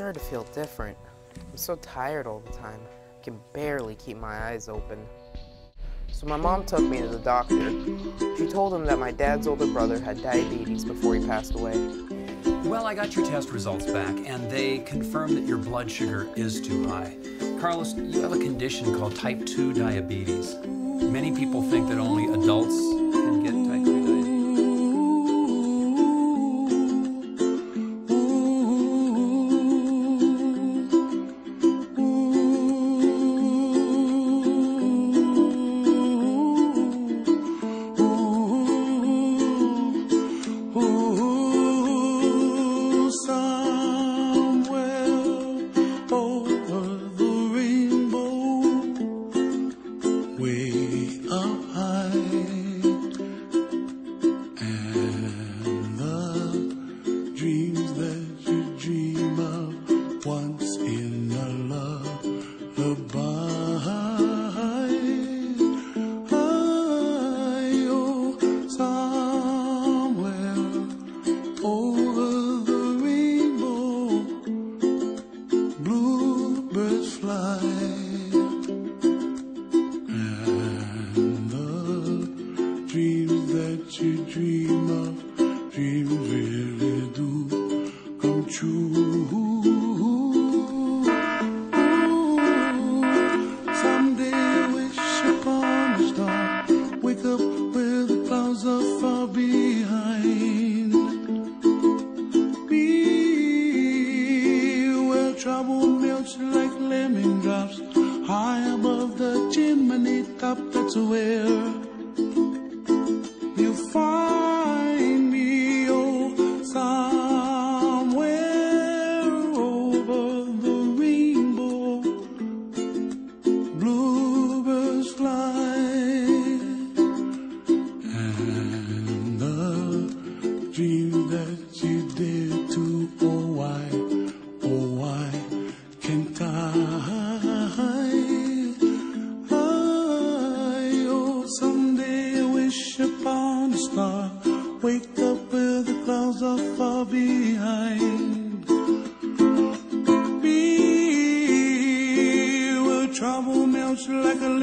started to feel different. I'm so tired all the time. I can barely keep my eyes open. So my mom took me to the doctor. She told him that my dad's older brother had diabetes before he passed away. Well, I got your test results back, and they confirmed that your blood sugar is too high. Carlos, you have a condition called type 2 diabetes. Many people think that only adults fly, and the dreams that you dream of, dreams really do come true. Trouble melts like lemon drops, high above the chimney top. That's where wake up where the clouds are far behind. Be where trouble melts like a lemon